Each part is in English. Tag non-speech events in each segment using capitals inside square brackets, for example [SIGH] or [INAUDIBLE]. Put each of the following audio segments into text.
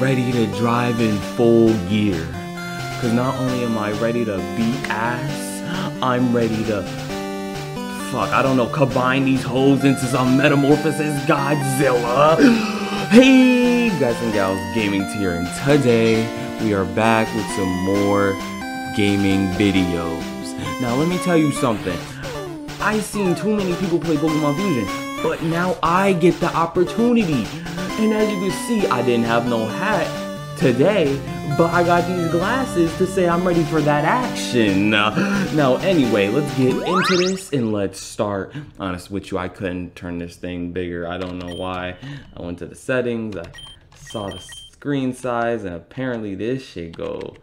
ready to drive in full gear. Cause not only am I ready to beat ass, I'm ready to fuck, I don't know, combine these hoes into some metamorphosis Godzilla. [GASPS] Hey guys and gals, Gaming Tier, and today we are back with some more gaming videos. Now let me tell you something. I've seen too many people play Pokemon Fusion, but now I get the opportunity. And as you can see, I didn't have no hat today, but I got these glasses to say I'm ready for that action. [LAUGHS] Now, anyway, let's get into this and let's start. Honest with you, I couldn't turn this thing bigger. I don't know why. I went to the settings, I saw the screen size, and apparently this shit go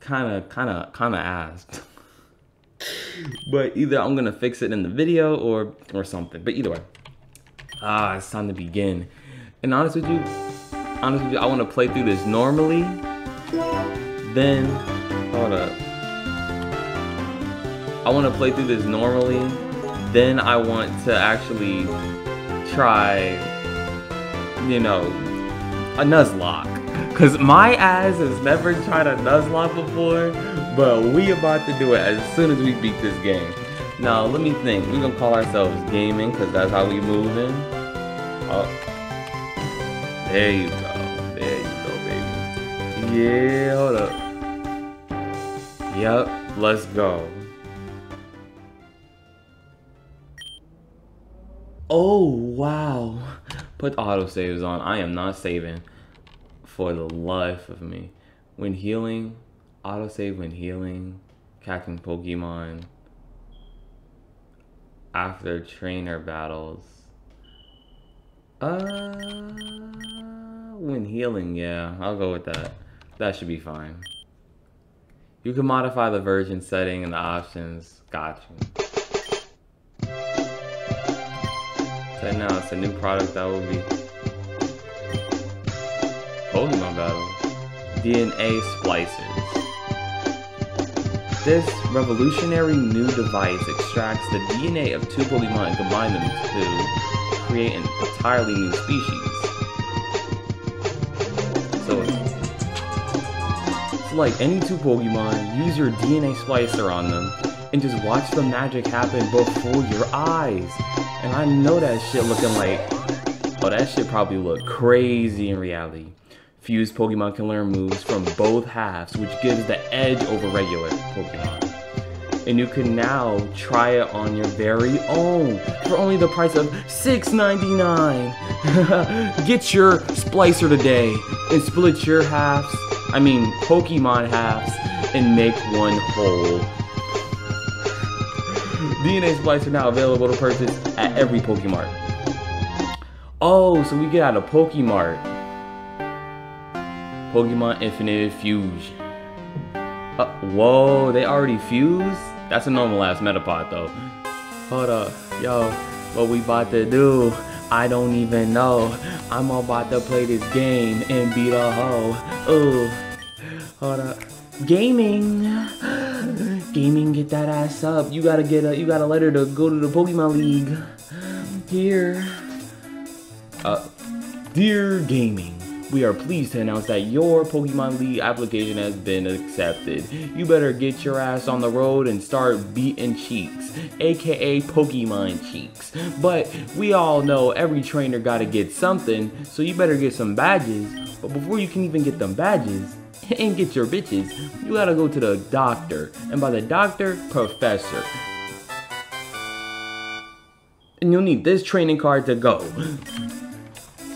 kind of, kind of, kind of ass. [LAUGHS] but either I'm gonna fix it in the video or or something. But either way, ah, it's time to begin. And honest with you, honest with you, I want to play through this normally. Then, hold up. I want to play through this normally. Then I want to actually try, you know, a Nuzlocke. Cause my ass has never tried a Nuzlocke before, but we about to do it as soon as we beat this game. Now let me think. We're gonna call ourselves gaming, cause that's how we moving. Oh, there you go. There you go, baby. Yeah, hold up. Yep, let's go. Oh wow. Put autosaves on. I am not saving for the life of me. When healing, autosave when healing, catching Pokemon, after trainer battles. Uh, when healing, yeah, I'll go with that. That should be fine. You can modify the version setting and the options. Gotcha. So now it's a new product that will be Pokemon Battle. DNA Splicers. This revolutionary new device extracts the DNA of two Pokemon and combines them to create an entirely new species. So like any two Pokemon, use your DNA splicer on them and just watch the magic happen before your eyes. And I know that shit looking like, oh that shit probably look crazy in reality. Fused Pokemon can learn moves from both halves, which gives the edge over regular Pokemon. And you can now try it on your very own for only the price of $6.99. [LAUGHS] Get your splicer today and split your halves, I mean Pokemon halves, and make one whole. DNA Splicer now available to purchase at every Pokemart. Oh, so we get out of Pokemart. Pokemon Infinite Fusion. Uh, whoa, they already fused? That's a normal ass Metapod though. Hold up, yo, what we about to do? I don't even know. I'm about to play this game and beat a hoe. Ooh, hold up. Gaming. [GASPS] Gaming, get that ass up. You gotta get a, you gotta let her to go to the Pokemon League. Here. Uh, dear Gaming. We are pleased to announce that your Pokemon League application has been accepted. You better get your ass on the road and start beating cheeks, aka Pokemon cheeks. But we all know every trainer gotta get something, so you better get some badges. But before you can even get them badges, [LAUGHS] and get your bitches, you gotta go to the doctor. And by the doctor, professor. And you'll need this training card to go.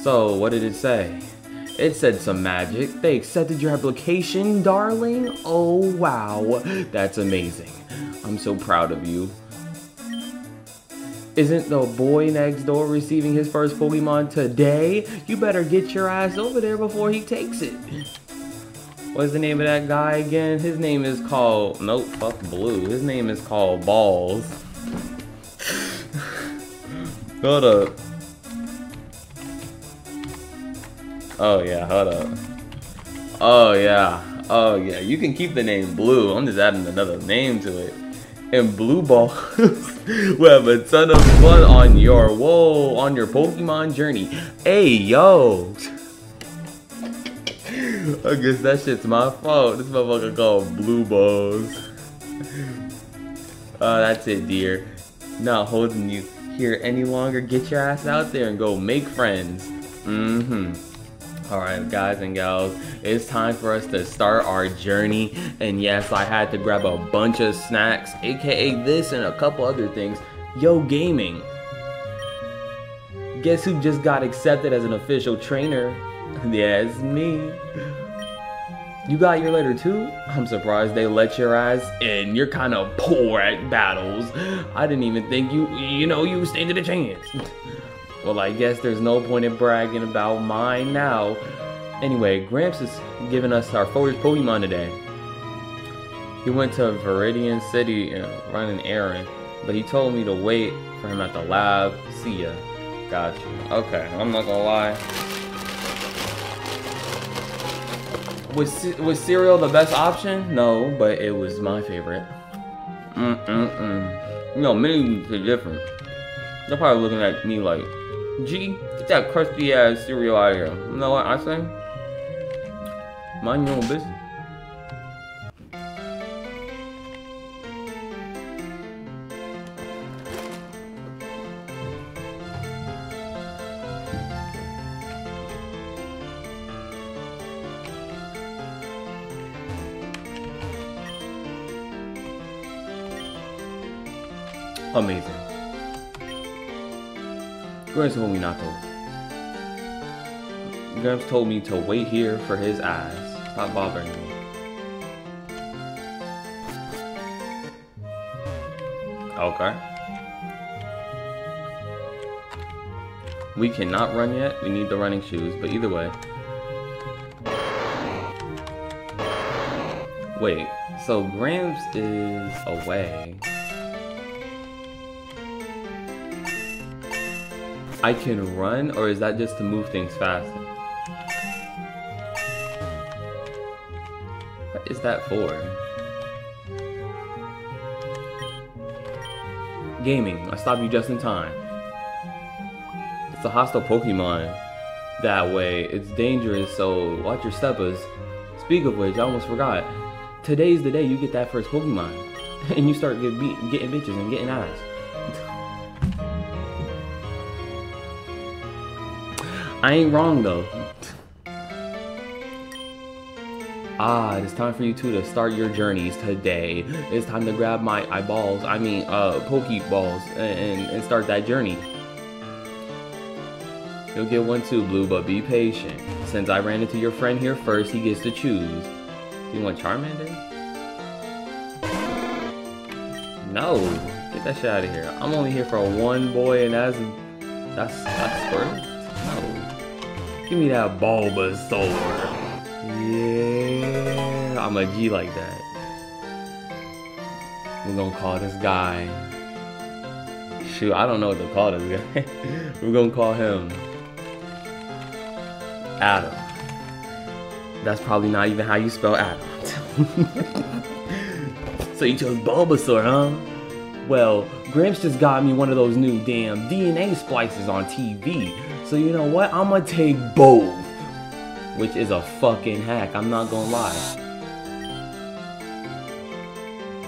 So, what did it say? It said some magic. They accepted your application, darling. Oh, wow. That's amazing. I'm so proud of you. Isn't the boy next door receiving his first Pokemon today? You better get your ass over there before he takes it. What's the name of that guy again? His name is called... Nope, fuck Blue. His name is called Balls. [SIGHS] Hold up. Oh yeah, hold up. Oh yeah. Oh yeah. You can keep the name Blue. I'm just adding another name to it. And Blue Balls. [LAUGHS] we'll have a ton of fun on your whoa on your Pokemon journey. Hey yo. [LAUGHS] I guess that shit's my fault. This motherfucker called blue balls. Uh, that's it, dear. Not holding you here any longer. Get your ass out there and go make friends. Mm-hmm. Alright, guys and gals, it's time for us to start our journey. And yes, I had to grab a bunch of snacks, aka this and a couple other things. Yo Gaming. Guess who just got accepted as an official trainer? [LAUGHS] Yes, me. You got your letter too? I'm surprised they let your ass in. You're kind of poor at battles. I didn't even think you, you know, you stand a chance. [LAUGHS] well, I guess there's no point in bragging about mine now. Anyway, Gramps is giving us our first Pokemon today. He went to Viridian City and run an errand, but he told me to wait for him at the lab. See ya. Gotcha. Okay, I'm not gonna lie. Was was cereal the best option? No, but it was my favorite. Mm mm mm. You know, many are different. They're probably looking at me like, "Gee, get that crusty ass cereal out of here." You know what I say? Mind your own business. Amazing. Gramps told. Gramps told me to wait here for his eyes. Stop bothering me. Okay. We cannot run yet. We need the running shoes, but either way. Wait, so Gramps is away. I can run, or is that just to move things faster? What is that for? Gaming, I stopped you just in time. It's a hostile Pokemon. That way, it's dangerous, so watch your steppers. Speak of which, I almost forgot. Today's the day you get that first Pokemon. [LAUGHS] And you start get getting bitches and getting ass. I ain't wrong though. Ah, it's time for you two to start your journeys today. It's time to grab my eyeballs, I mean, uh, Pokeballs, and, and start that journey. You'll get one too, Blue, but be patient. Since I ran into your friend here first, he gets to choose. Do you want Charmander? No, get that shit out of here. I'm only here for one boy, and that's that's that's Squirtle. Give me that Bulbasaur. Yeah, I'm a G like that. We're gonna call this guy. Shoot, I don't know what to call this guy. [LAUGHS] We're gonna call him Adam. That's probably not even how you spell Adam. [LAUGHS] so you chose Bulbasaur, huh? Well, Gramps just got me one of those new damn DNA splices on TV. So you know what? I'm gonna take both. Which is a fucking hack, I'm not gonna lie.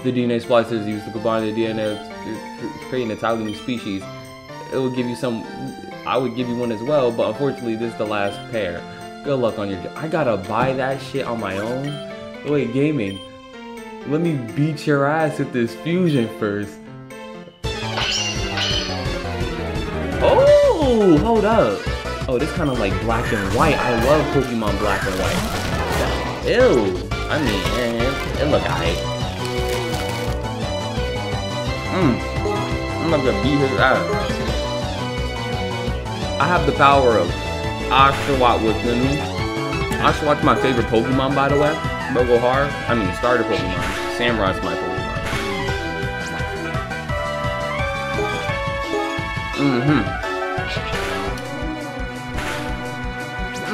The DNA splicers used to combine the DNA create an entirely new species. It would give you some, I would give you one as well, but unfortunately this is the last pair. Good luck on your, I gotta buy that shit on my own? Wait, gaming, let me beat your ass with this fusion first. Oh, hold up. Oh, this kind of like black and white. I love Pokemon black and white. Ew. I mean, it, it look alright. Mmm. I'm not gonna beat his ass. I have the power of Oshawott within me. Oshawott my favorite Pokemon, by the way. Mogohar. I mean, starter Pokemon. Samurott's my Pokemon. Mm-hmm.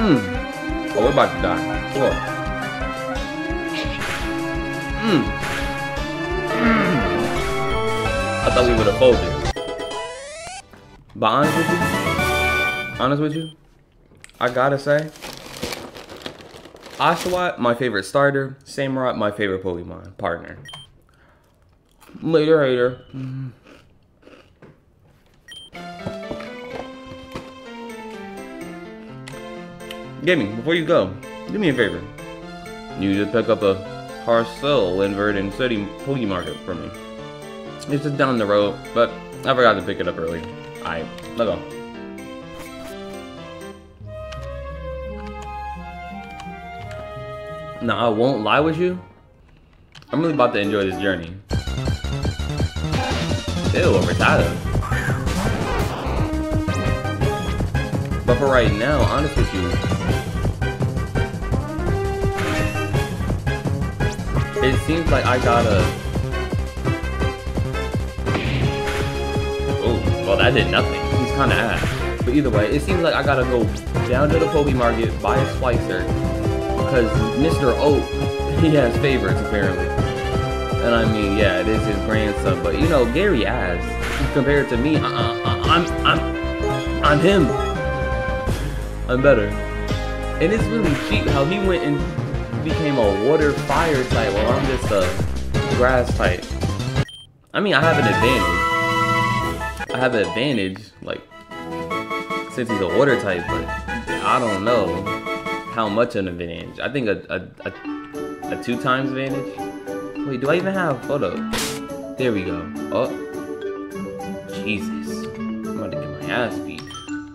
Mmm. Oh, we're about to die. A thought we would have folded. But honest with you, honest with you, I gotta say, Oshawott, my favorite starter. Samurott, my favorite Pokemon partner. Later, hater. Mm -hmm. Gaming, before you go, do me a favor. You just pick up a Parcel in Viridian City Pokemarket for me. It's just down the road, but I forgot to pick it up early. Alright, let go. Now, I won't lie with you. I'm really about to enjoy this journey. Ew, a But for right now, honest with you, it seems like I gotta... Oh, well that did nothing. He's kinda ass. But either way, it seems like I gotta go down to the Poke Market, buy a Slicer, because Mr. Oak, [LAUGHS] he has favorites apparently. And I mean, yeah, it is his grandson, but you know, Gary ass, compared to me, uh, uh, I'm, I'm, I'm him. I'm better. And it's really cheap how he went and became a water fire type while I'm just a grass type. I mean, I have an advantage. I have an advantage, like, since he's a water type, but I don't know how much of an advantage. I think a, a, a, a two times advantage. Wait, do I even have photo? There we go. Oh, Jesus. I'm about to get my ass beat.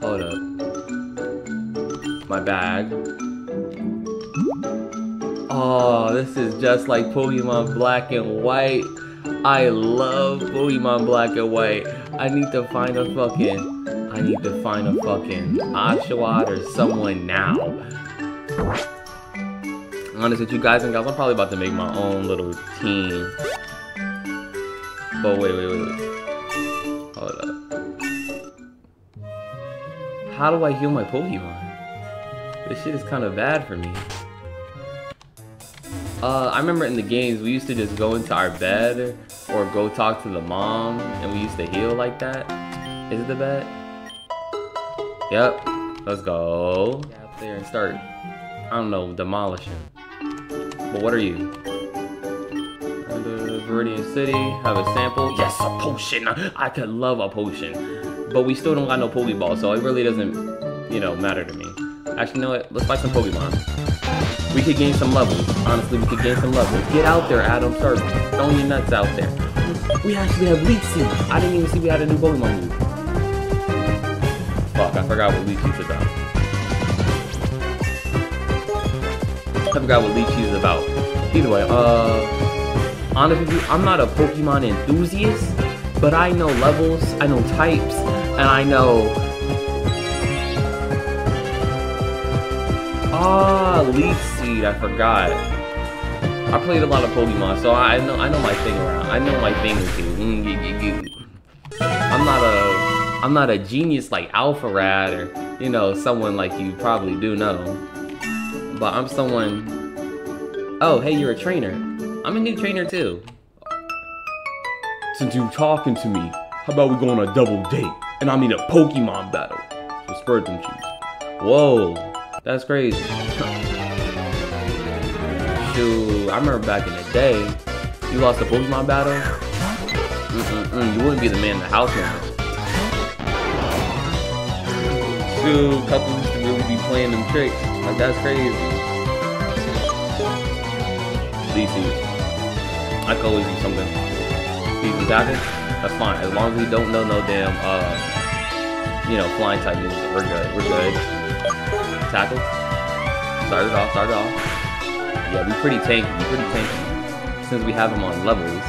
Hold up. My bag. Oh, this is just like Pokemon Black and White. I love Pokemon Black and White. I need to find a fucking... I need to find a fucking Oshawott or someone now. Honest with you guys and gals, I'm probably about to make my own little team. But wait, wait, wait, wait. Hold up. How do I heal my Pokemon? This shit is kind of bad for me. Uh, I remember in the games, we used to just go into our bed or go talk to the mom, and we used to heal like that. Is it the bed? Yep. Let's go. Get up there and start, I don't know, demolishing. But what are you? Viridian City, have a sample. Yes, a potion. I could love a potion. But we still don't got no Pokeball, so it really doesn't, you know, matter to me. Actually, you know what? Let's fight some Pokemon. We could gain some levels. Honestly, we could gain some levels. Get out there, Adam. Start throwing your nuts out there. We actually have Leech Seed. I didn't even see we had a new Pokemon move. Fuck, I forgot what Leech is about. I forgot what Leech is about. Either way, uh... Honestly, I'm not a Pokemon enthusiast, but I know levels, I know types, and I know Ah, Leech Seed, I forgot. I played a lot of Pokemon, so I know I know my thing around. I know my thing. Mm, I'm not a I'm not a genius like Alpharad or you know someone like you probably do know. But I'm someone. Oh, hey, you're a trainer. I'm a new trainer too. Since you're talking to me, how about we go on a double date? And I mean a Pokemon battle. So spread them cheese. Whoa. That's crazy. Shoot, I remember back in the day, you lost a Pokemon battle. Mm -mm -mm, you wouldn't be the man in the house now. Shoot, couples used to really be playing them tricks. Like that's crazy. DC. I could always do something. He's attacking. That's fine. As long as we don't know no damn uh you know, flying type moves, we're good. We're good tackle. Started off, started off. Yeah, we pretty tanky, we pretty tanky. Since we have him on levels.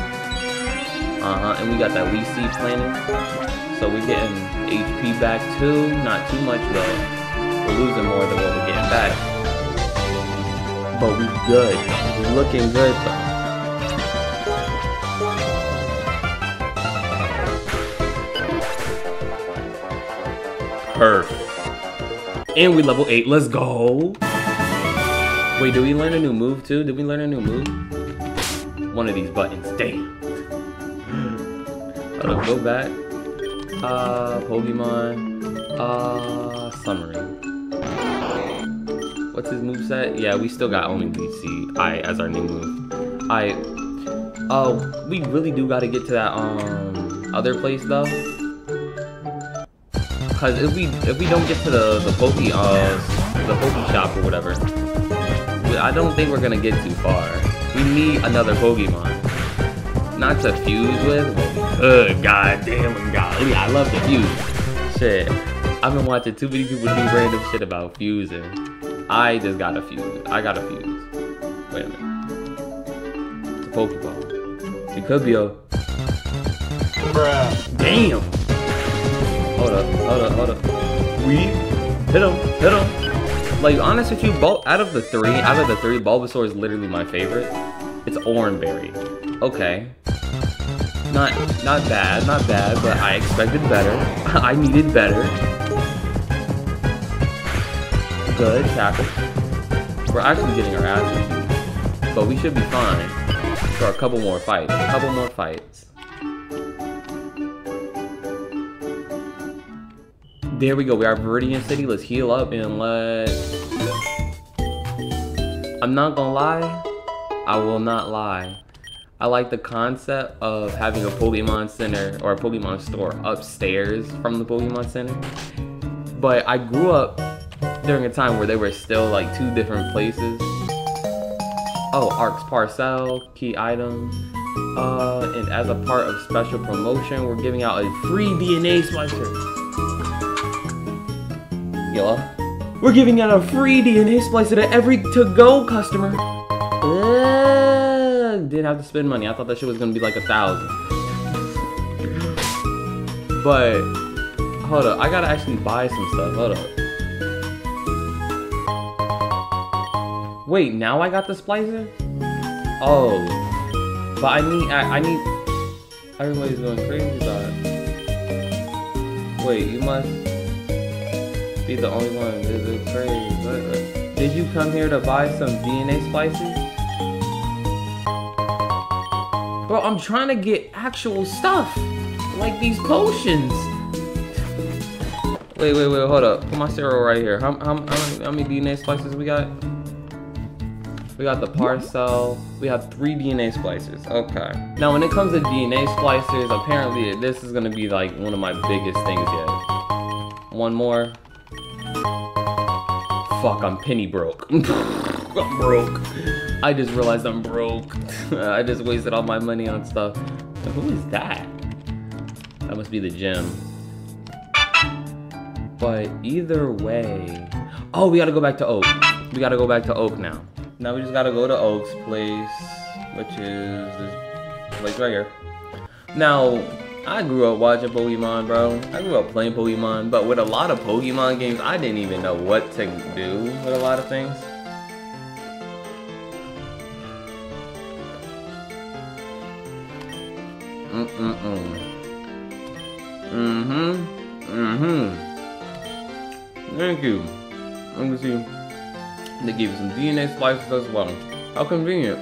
Uh-huh, and we got that Leech Seed planted. So we're getting HP back too. Not too much though. We're losing more than what we're getting back. But we good. We're looking good though. Perfect. And we level 8. Let's go. Wait, did we learn a new move too? Did we learn a new move? One of these buttons. Damn. Hold go back. Uh, Pokemon. Uh, summary. What's his move set? Yeah, we still got only BC I as our new move. I. Oh, we really do got to get to that um other place though. Cause if we if we don't get to the the Poke uh the Poke shop or whatever, I don't think we're gonna get too far. We need another Pokemon. Not to fuse with. Ugh, god damn golly, I love the fuse. Shit. I've been watching too many people do random shit about fusing. I just got a fuse. I got a fuse. Wait a minute. It's a Pokeball. It could be a. Bruh. Damn! Hold up, hold up, hold up. We hit him, hit him. Like, honest with you, Bul out of the three, out of the three, Bulbasaur is literally my favorite. It's Oranberry. Okay. Not, not bad, not bad, but I expected better. [LAUGHS] I needed better. Good, tackle. We're actually getting our ass. But we should be fine for a couple more fights. A couple more fights. There we go. We are Viridian City. Let's heal up and let's... I'm not gonna lie. I will not lie. I like the concept of having a Pokemon Center or a Pokemon store upstairs from the Pokemon Center. But I grew up during a time where they were still like two different places. Oh, Oak's Parcel, key items. Uh, and as a part of special promotion, we're giving out a free DNA We're giving out a free DNA splicer to every to-go customer. Uh, didn't have to spend money. I thought that shit was gonna be like a thousand. But hold up, I gotta actually buy some stuff. Hold up. Wait, now I got the splicer? Oh, but I need, I, I need. Everybody's going crazy about it. Wait, you must be the only one. Is crazy. Did you come here to buy some DNA splices? Bro, I'm trying to get actual stuff. Like these potions. Wait, wait, wait, hold up. Put my cereal right here. How, how, how, many, how many DNA splices we got? We got the parcel. We have three DNA splicers. Okay. Now, when it comes to DNA splicers, apparently this is gonna be like one of my biggest things yet. One more. Fuck, I'm penny broke. [LAUGHS] I'm broke. I just realized I'm broke. [LAUGHS] I just wasted all my money on stuff. Who is that? That must be the gym. But either way... Oh, we gotta go back to Oak. We gotta go back to Oak now. Now we just gotta go to Oak's place, which is this place right here. Now, I grew up watching Pokemon, bro. I grew up playing Pokemon, but with a lot of Pokemon games, I didn't even know what to do with a lot of things. Mm-mm-mm. Mm-hmm. Mm-hmm. Thank you. Let me see. They give you some DNA slices as well. How convenient.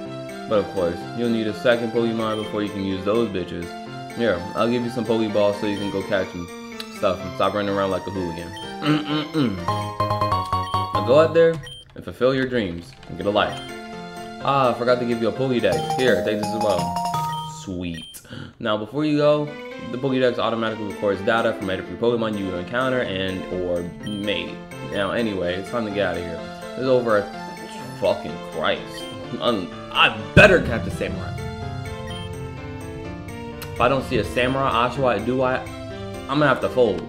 But of course, you'll need a second Pokemon before you can use those bitches. Here, I'll give you some Pokeballs so you can go catch them stuff and stop running around like a hooligan. Mm-mm-mm. Now go out there and fulfill your dreams and get a life. Ah, I forgot to give you a Pokédex. Here, take this as well. Sweet. Now, before you go, the Pokédex automatically records data from every Pokemon you encounter and or mate. Now, anyway, it's time to get out of here. There's over a fucking Christ. I better catch a Samurott. If I don't see a Samurott, Oshawott, Dewott, I'm gonna have to fold.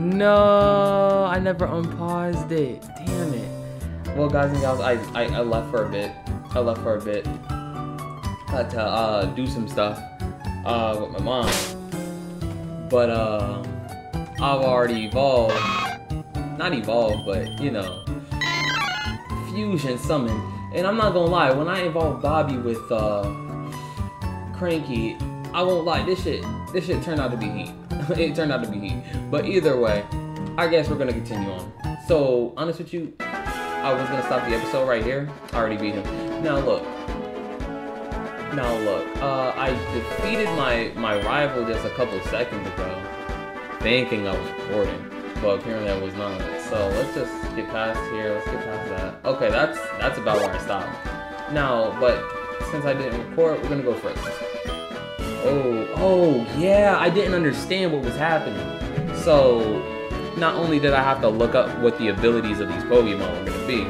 No, I never unpaused it. Damn it. Well, guys and gals, I, I, I left for a bit. I left for a bit. Had to uh, do some stuff uh, with my mom. But uh, I've already evolved. Not evolved, but you know, fusion summon. And I'm not gonna lie, when I evolved Bobby with uh, cranky. I won't lie, this shit, this shit turned out to be heat. [LAUGHS] it turned out to be heat. But either way, I guess we're gonna continue on. So, honest with you, I was gonna stop the episode right here. I already beat him. Now look, Now look, uh, I defeated my, my rival just a couple seconds ago, thinking I was recording, but apparently I was not. So let's just get past here, let's get past that. Okay, that's that's about where I stopped. Now, but since I didn't record, we're gonna go first. Oh, oh, yeah, I didn't understand what was happening. So, not only did I have to look up what the abilities of these Pokemon were gonna be,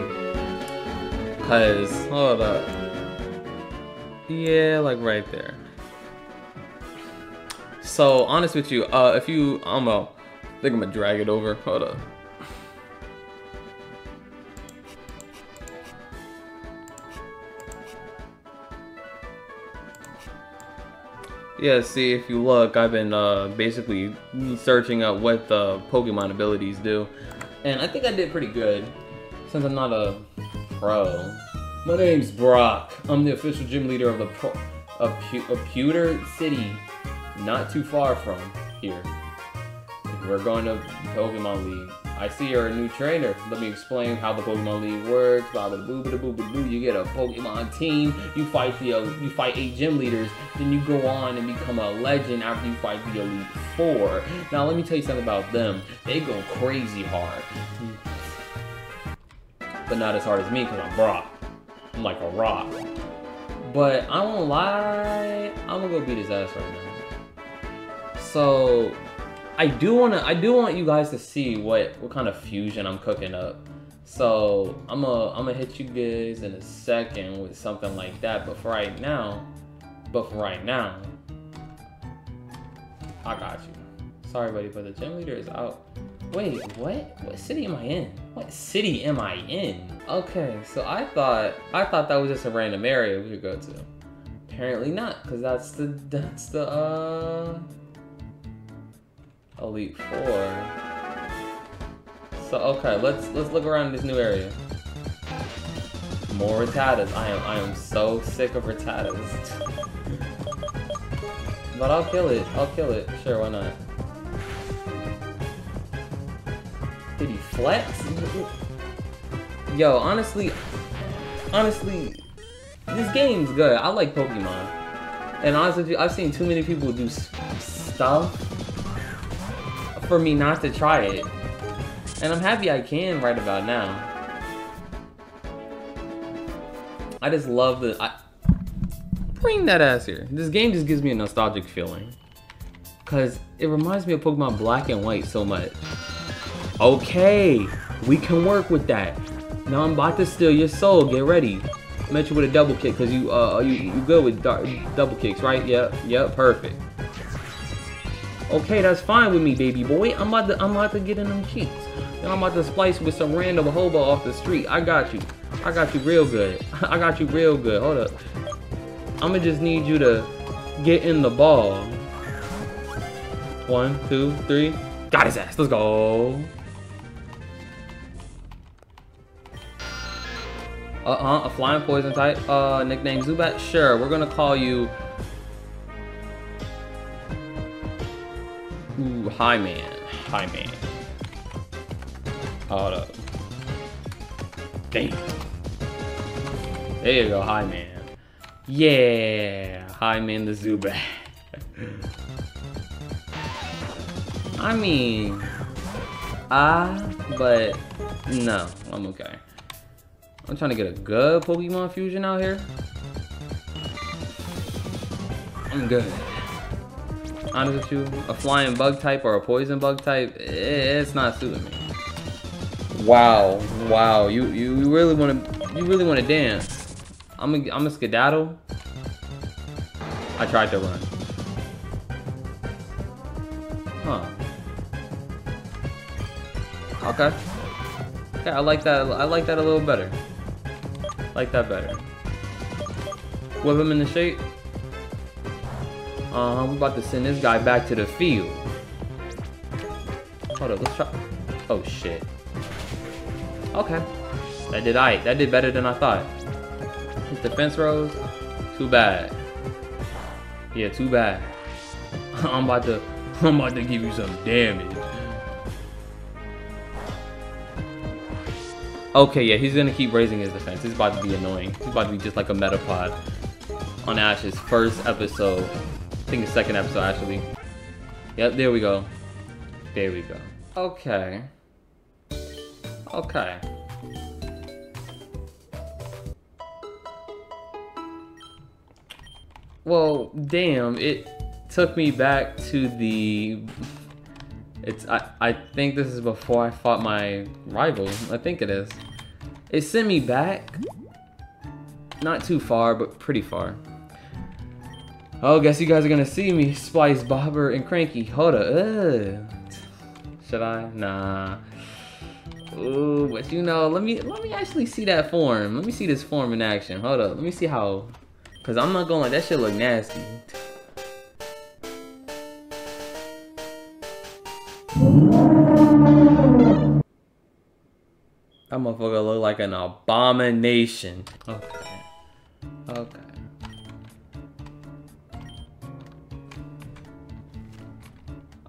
because, hold up. Yeah, like right there. So, honest with you, uh, if you, I'm gonna, I think I'm gonna drag it over. Hold up. Yeah, see, if you look, I've been uh, basically searching up what the Pokemon abilities do. And I think I did pretty good, since I'm not a pro. My name's Brock. I'm the official gym leader of the pro Pu of Pewter City, not too far from here. We're going to Pokemon League. I see you're a new trainer. Let me explain how the Pokemon League works. Blah blah blah boo boo. You get a Pokemon team. You fight the uh, you fight eight gym leaders. Then you go on and become a legend after you fight the Elite Four. Now let me tell you something about them. They go crazy hard, but not as hard as me because I'm Brock. I'm like a rock. But I won't lie. I'm gonna go beat his ass right now. So I do wanna I do want you guys to see what what kind of fusion I'm cooking up. So I'm gonna I'm gonna hit you guys in a second with something like that. But for right now, but for right now, I got you. Sorry, buddy, but the gym leader is out. Wait, what? What city am I in? What city am I in? Okay, so I thought I thought that was just a random area we could go to. Apparently not, because that's the [LAUGHS] that's the uh Elite Four. So okay, let's let's look around this new area. More Rattatas. I am I am so sick of Rattatas. but I'll kill it. I'll kill it. Sure, why not? Did he flex? Yo, honestly, honestly, this game's good. I like Pokemon. And honestly, I've seen too many people do stuff for me not to try it. And I'm happy I can right about now. I just love the... I, bring that ass here. This game just gives me a nostalgic feeling. Because it reminds me of Pokemon Black and White so much. Okay, we can work with that. Now I'm about to steal your soul. Get ready. Met you with a double kick because you uh you you good with double kicks, right? Yep, yep, perfect. Okay, that's fine with me, baby boy. I'm about to I'm about to get in them cheeks. And I'm about to splice with some random hobo off the street. I got you. I got you real good. [LAUGHS] I got you real good. Hold up. I'ma just need you to get in the ball. One, two, three. Got his ass. Let's go. Uh-huh, a flying poison type. Uh, nickname Zubat? Sure, we're gonna call you Ooh, hi man. Hi man. Hold up. Damn. There you go, hi man. Yeah, hi man the Zubat. [LAUGHS] I mean, ah, uh, but no, I'm okay. I'm trying to get a good Pokemon fusion out here. I'm good honest with you, a flying bug type or a poison bug type, it's not suiting me. Wow, wow, you you really want to you really want to dance? I'm a I'm a skedaddle. I tried to run. Huh. Okay. Okay, I like that. I like that a little better. Like that better. Whip him in the shape. Uh, I'm about to send this guy back to the field. Hold up, let's try. Oh shit. Okay. That did I. That did better than I thought. His defense rose. Too bad. Yeah, too bad. [LAUGHS] I'm about to. [LAUGHS] I'm about to give you some damage. Okay, yeah, he's gonna keep raising his defense. He's about to be annoying. He's about to be just like a Metapod. on Ash's first episode. Think the second episode actually. Yep, there we go. There we go. Okay. Okay. Well, damn, it took me back to the it's I, I think this is before I fought my rival. I think it is. It sent me back. Not too far, but pretty far. Oh, guess you guys are gonna see me. Splice, Bobber, and Cranky. Hold up. Ugh. Should I? Nah. Ooh, but you know, let me let me actually see that form. Let me see this form in action. Hold up. Let me see how. Cause I'm not like that shit look nasty. That motherfucker look like an abomination. Okay. Okay.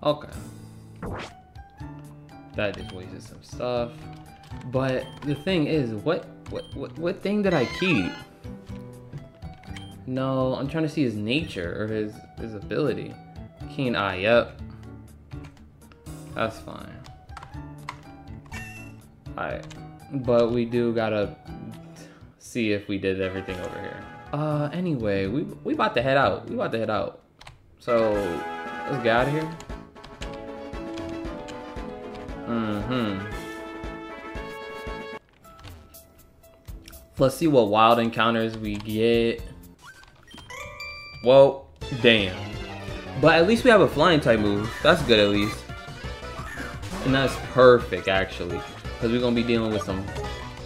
Okay. That just wasted some stuff. But the thing is, what what what, what thing did I keep? No, I'm trying to see his nature or his his ability. Keen eye, yep. That's fine. Alright. But we do gotta see if we did everything over here. Uh, anyway, we, we about to head out. We about to head out. So, let's get out of here. Mm-hmm. Let's see what wild encounters we get. Well, damn. But at least we have a flying type move. That's good at least. And that's perfect, actually. Because we're going to be dealing with some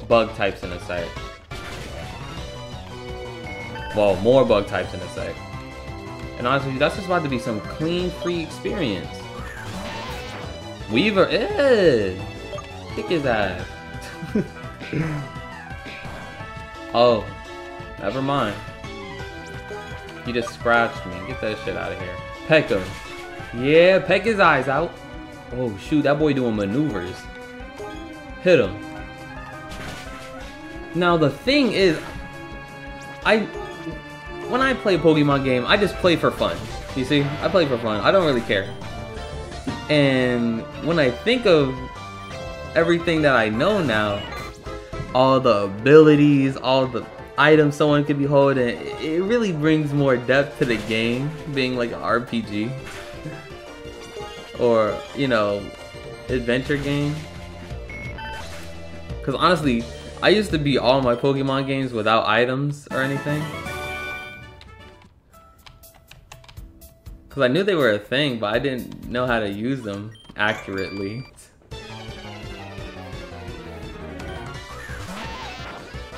bug types in a sec. Well, more bug types in a sec. And honestly, that's just about to be some clean, free experience. Weaver, eh? Kick his ass. oh, never mind. He just scratched me. Get that shit out of here. Peck him. Yeah, peck his eyes out. Oh, shoot, that boy doing maneuvers. Hit him. Now, the thing is, I, when I play Pokemon game, I just play for fun. You see? I play for fun. I don't really care. And when I think of everything that I know now, all the abilities, all the items someone could be holding, it really brings more depth to the game, being like an RPG. or, you know, adventure game. Because honestly, I used to beat all my Pokemon games without items or anything. Because I knew they were a thing, but I didn't know how to use them accurately.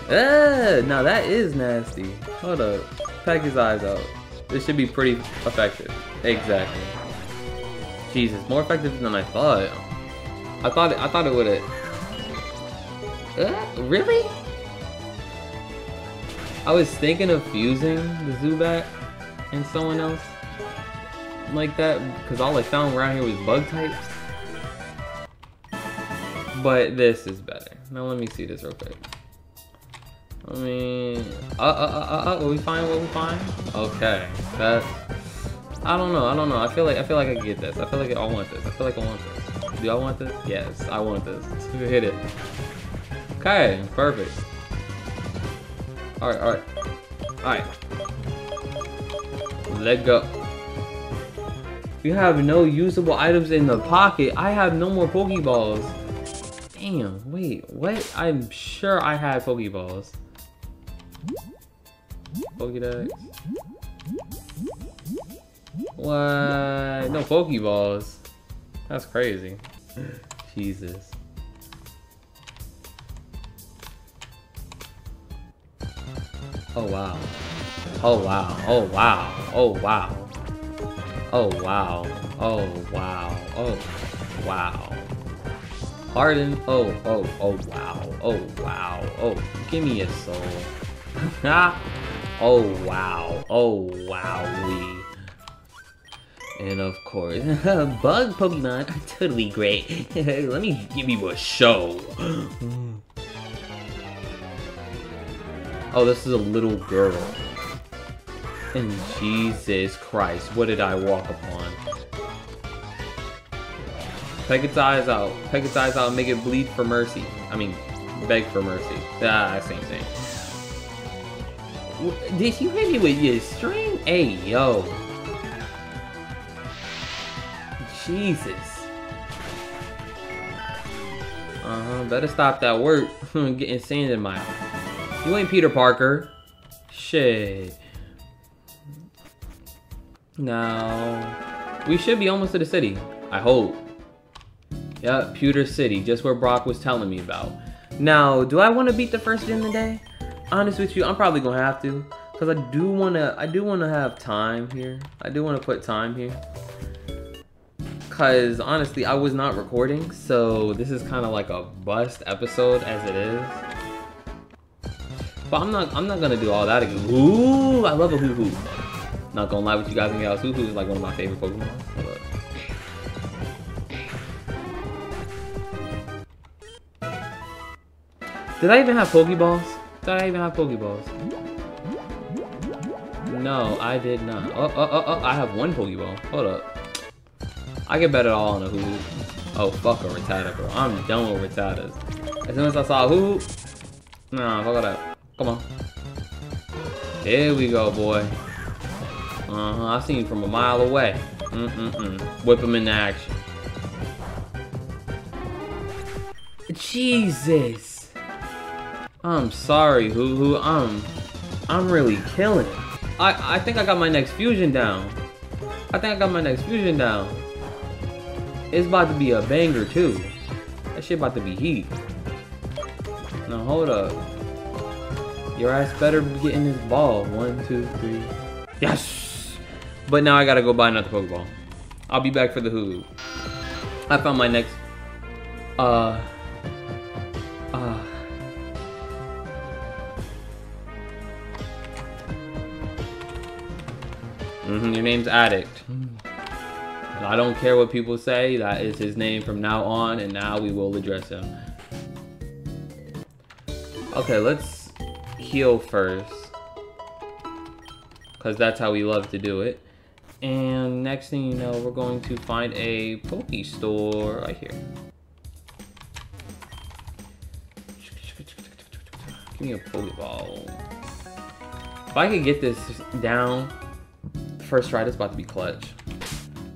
Ah, now that is nasty. Hold up. Pack his eyes out. This should be pretty effective. Exactly. Jesus, more effective than I thought. I thought it, I thought it would have. Uh, really? I was thinking of fusing the Zubat and someone else like that because all I found around here was bug types. But this is better. Now let me see this real quick. I mean, uh, uh, uh, uh, uh, will we find what we find? Okay, that, I don't know, I don't know. I feel like, I feel like I get this. I feel like I want this. I feel like I want this. Do y'all want this? Yes, I want this. Let's [LAUGHS] Hit it. Okay, perfect. Alright, alright. Alright. Let go. You have no usable items in the pocket. I have no more Pokeballs. Damn, wait, what? I'm sure I had Pokeballs. Pokedex. What? No Pokeballs. That's crazy. [LAUGHS] Jesus. Oh wow. Oh wow. Oh wow. Oh wow. Oh, wow. Oh, wow. Oh, wow. Harden. Oh, oh, oh, wow. Oh, wow. Oh, give me a soul. [LAUGHS] oh, wow. Oh, wow. And of course, [LAUGHS] bug Pokemon are [LAUGHS] totally great. Let me give you a show. [GASPS] oh, this is a little girl. And Jesus Christ, what did I walk upon? Peck its eyes out. Peck its eyes out and make it bleed for mercy. I mean, beg for mercy. Ah, same thing. Did you hit me with your string? Hey, yo. Jesus. Uh-huh, better stop that work. [LAUGHS] Getting sand in my. You ain't Peter Parker. Shit. Now, we should be almost to the city. I hope. Yep, Pewter City, just where Brock was telling me about. Now, do I want to beat the first gym today? Honest with you, I'm probably gonna have to, cause I do wanna, I do wanna have time here. I do wanna put time here. Cause honestly, I was not recording, so this is kind of like a bust episode as it is. But I'm not, I'm not gonna do all that again. Ooh, I love a Hoothoot. Not gonna lie with you guys and hoo is like one of my favorite Pokemon. Did I even have Pokeballs? Did I even have Pokeballs? No, I did not. Oh, oh, oh, oh, I have one Pokeball. Hold up. I get better all on a Hoo Oh, fuck a Rattata, bro. I'm done with Rattatas. As soon as I saw a Nah, fuck that. Come on. Here we go, boy. Uh-huh, I seen from a mile away. Mm-mm-mm. Whip him into action. Jesus! I'm sorry, Hoothoot. I'm, I'm really killing it. I, I think I got my next fusion down. I think I got my next fusion down. It's about to be a banger too. That shit about to be heat. Now hold up. Your ass better be getting this ball. One, two, three. Yes! But now I gotta go buy another Pokeball. I'll be back for the Hulu. I found my next... Uh... Uh... Mm -hmm, your name's Addict. And I don't care what people say, that is his name from now on, and now we will address him. Okay, let's heal first. Because that's how we love to do it. And next thing you know, we're going to find a Poke Store right here. Give me a Pokeball. If I could get this down first try, this about to be clutch.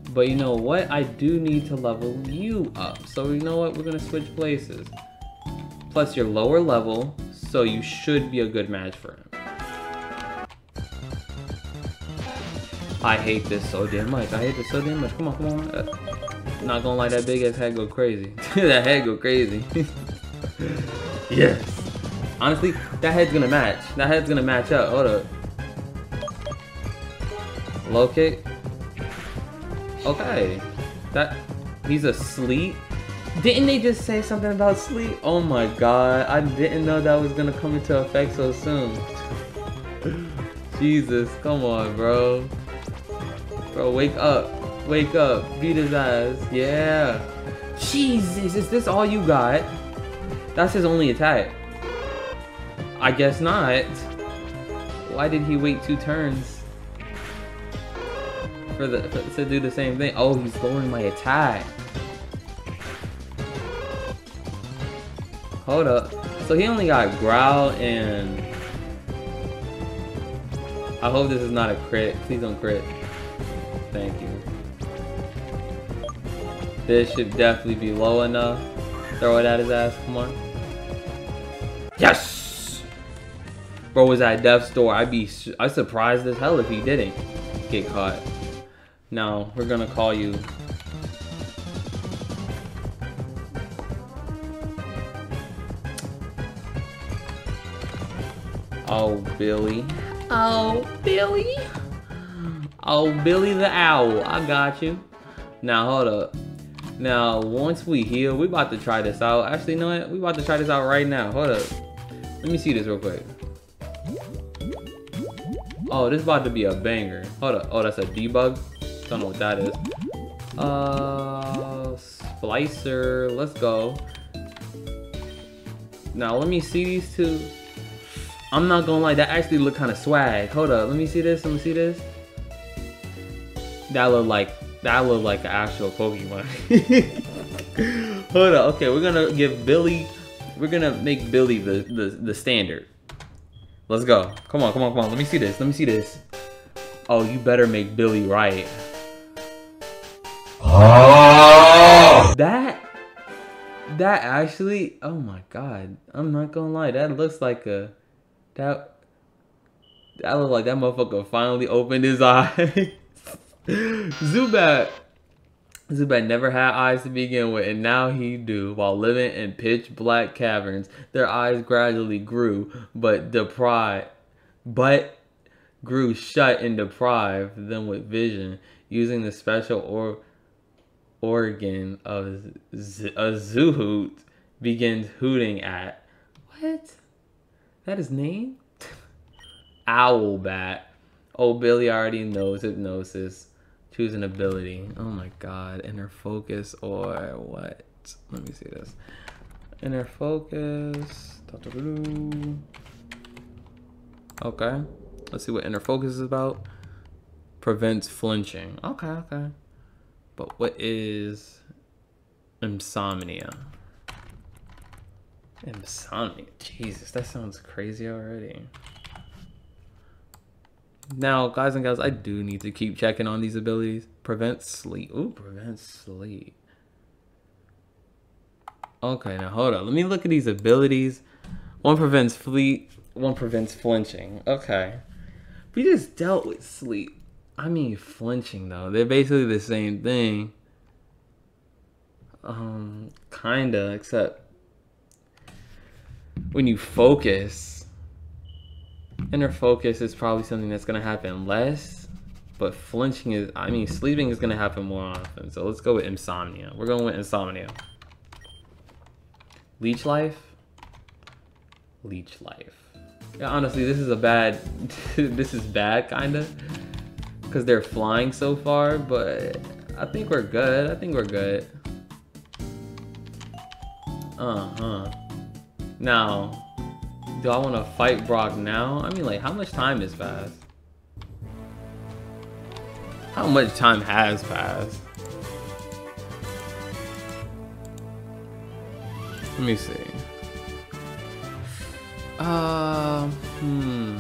But you know what? I do need to level you up. So you know what? We're gonna switch places. Plus you're lower level, so you should be a good match for him. I hate this so damn much. I hate this so damn much. Come on, come on. Uh, not gonna lie, that big ass head go crazy. [LAUGHS] that head go crazy. [LAUGHS] yes. Honestly, that head's gonna match. That head's gonna match up. Hold up. Low kick. Okay. That he's asleep. Didn't they just say something about sleep? Oh my god, I didn't know that was gonna come into effect so soon. [LAUGHS] Jesus, come on, bro. Bro, wake up. Wake up. Beat his ass. Yeah. Jesus, is this all you got? That's his only attack. I guess not. Why did he wait two turns? for the for, to do the same thing. Oh, he's lowering my attack. Hold up. So he only got growl and I hope this is not a crit. Please don't crit. Thank you. This should definitely be low enough. Throw it at his ass. Come on. Yes! Bro was at death's door. I'd be I surprised as hell if he didn't get caught. No, we're gonna call you. Oh, Billy. Oh, Billy. Oh, Billy the Owl. I got you. Now, hold up. Now, once we heal, we about to try this out. Actually, you know what? We about to try this out right now. Hold up. Let me see this real quick. Oh, this about to be a banger. Hold up. Oh, that's a debug. Don't know what that is. Uh, Splicer. Let's go. Now, let me see these two. I'm not gonna lie, that actually look kind of swag. Hold up, let me see this. Let me see this. That look like that look like an actual Pokemon. [LAUGHS] Hold up. Okay, we're gonna give Billy. We're gonna make Billy the the the standard. Let's go. Come on, come on, come on. Let me see this. Let me see this. Oh, you better make Billy right. Oh. [LAUGHS] That that actually, oh my god. I'm not gonna lie, that looks like a that that looks like that motherfucker finally opened his [LAUGHS] eyes. Zubat Zubat never had eyes to begin with, and now he do. While living in pitch black caverns, their eyes gradually grew, but deprived, but grew shut and deprived them with vision, using the special or organ of Z- a Zoohoot begins hooting at. What? That is name? [LAUGHS] Owlbat. Oh, Billy already knows hypnosis. Choose an ability. Oh my god. Inner focus or what? Let me see this. Inner focus. Okay. Let's see what inner focus is about. Prevents flinching. Okay, okay. But what is insomnia? Insomnia. Jesus, that sounds crazy already. Now, guys and gals, I do need to keep checking on these abilities. Prevent sleep. Ooh, prevent sleep. Okay, now hold on. Let me look at these abilities. One prevents fleet. One prevents flinching. Okay. We just dealt with sleep. I mean flinching though. They're basically the same thing. Um, kinda, except when you focus, inner focus is probably something that's gonna happen less. But flinching is, I mean, sleeping is gonna happen more often. So let's go with insomnia. We're going with insomnia. Leech life. Leech life. Yeah, honestly, this is a bad. [LAUGHS] this is bad, kinda because they're flying so far, but I think we're good. I think we're good. Uh-huh. Now, do I want to fight Brock now? I mean, like, how much time has passed? How much time has passed? Let me see. Uh, hmm.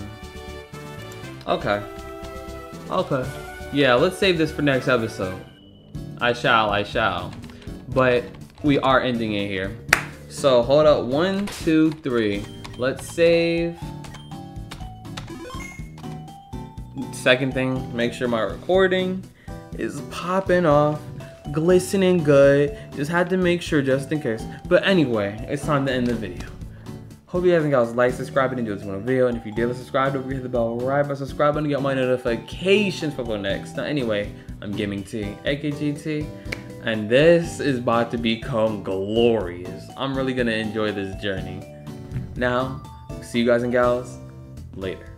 Okay. Okay. Yeah, let's save this for next episode. I shall, I shall. But we are ending it here. So hold up, one, two, three. Let's save. Second thing, make sure my recording is popping off, glistening good. Just had to make sure just in case. But anyway, it's time to end the video. Hope you guys guys like, subscribe, and enjoy this one video. And if you did subscribe, don't forget to hit the bell right by subscribing to get my notifications for next. Now, anyway, I'm Gaming T, AKGT, and this is about to become glorious. I'm really gonna enjoy this journey. Now, see you guys and gals later.